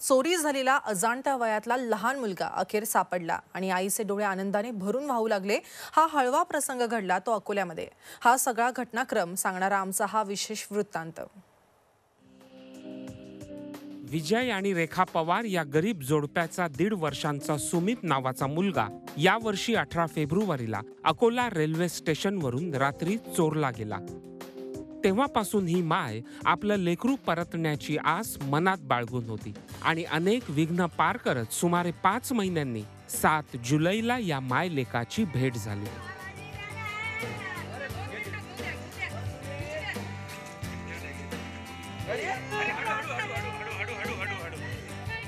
चोरी झालेला अजाणत्या वयातला लहान मुलगा अखेर सापडला आणि आईचे डोळे आनंदाने भरून वाहू लागले. हा हळवा प्रसंग घडला तो अकोल्यामध्ये. हा सगळा घटनाक्रम सांगणारा आमचा हा विशेष वृत्तांत. विजय आणि रेखा पवार या गरीब जोडप्याचा दीड वर्षांचा सुमित नावाचा मुलगा यावर्षी अठरा फेब्रुवारीला अकोला रेल्वे स्टेशनवरून रात्री चोरला गेला. तेव्हापासून ही माय आपलं लेकरू परतण्याची आस मनात बाळगून होती आणि अनेक विघ्न पार करत सुमारे पाच महिन्यांनी सात जुलैला या माय लेकाची भेट झाली.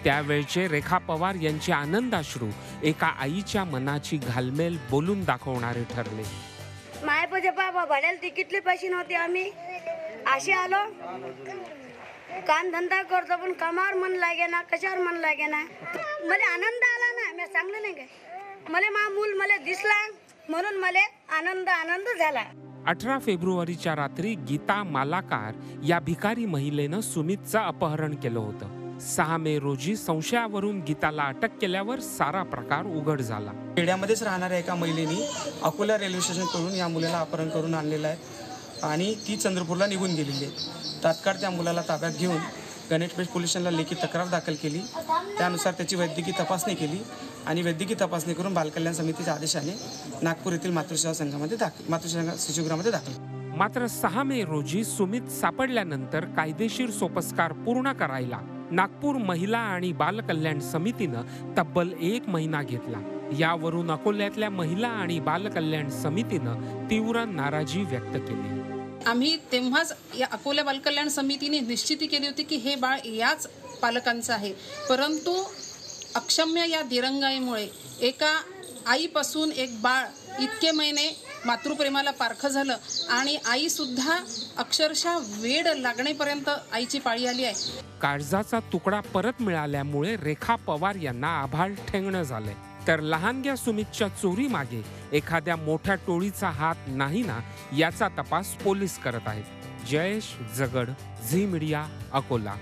त्यावेळचे रेखा पवार यांचे आनंदाश्रू एका आईच्या मनाची घालमेल बोलून दाखवणारे ठरले. मायपचे बाबा भाड्याला तिकीटले पैसे नव्हते आम्ही. असे आलो. काम धंदा करतो पण कामावर मन लागे ना कशावर मन लागे ना? मला आनंद आला ना मी सांगलं नाही काय? मला मा मूल मला दिसला म्हणून मला आनंद आनंद झाला. अठरा फेब्रुवारीच्या रात्री गीता मालाकार या भिकारी महिलेनं सुमितचं अपहरण केलं होतं. सहा मे रोजी संशयावरून गीताला अटक केल्यावर सारा प्रकार उघड झाला. खेड्यामध्येच राहणाऱ्या एका महिलेनी अकोला रेल्वे स्टेशनकडून या मुलाला अपहरण करून आणलेलं आहे आणि ती चंद्रपूरला निघून गेलेली आहे. तात्काळ त्या मुलाला ताब्यात घेऊन गणेशपेठ पोलीस स्टेशनला लेखी तक्रार दाखल केली. त्यानुसार त्याची वैद्यकीय तपासणी केली आणि वैद्यकीय तपासणी करून बालकल्याण समितीच्या आदेशाने नागपूर येथील मातृसेवा संघामध्ये दाखल मातृसेवा शिशुगृहामध्ये दाखल मात्र सहा मे रोजी सुमित सापडल्यानंतर कायदेशीर सोपस्कार पूर्ण करायला नागपूर महिला आणि बालकल्याण समितीनं तब्बल एक महिना घेतला. यावरून अकोल्यातल्या महिला आणि बालकल्याण समितीनं तीव्र नाराजी व्यक्त केली. आम्ही तेव्हाच या अकोल्या बालकल्याण समितीने निश्चिती केली होती की हे बाळ याच पालकांचं आहे. परंतु अक्षम्य या दिरंगाईमुळे एका आईपासून एक बाळ इतके महिने मातृप्रेमाला पारखं झालं आणि आईसुद्धा अक्षरशः वेड लागण्यापर्यंत आईची पाळी आली आहे. काळजाचा तुकडा परत मिळाल्यामुळे रेखा पवार यांना आभाळ ठेंगणं झालंय. तर लहानग्या सुमितच्या चोरी मागे एखाद्या मोठ्या टोळीचा हात नाही ना याचा तपास पोलीस करत आहेत. Jayesh Jagad Zee media Akola.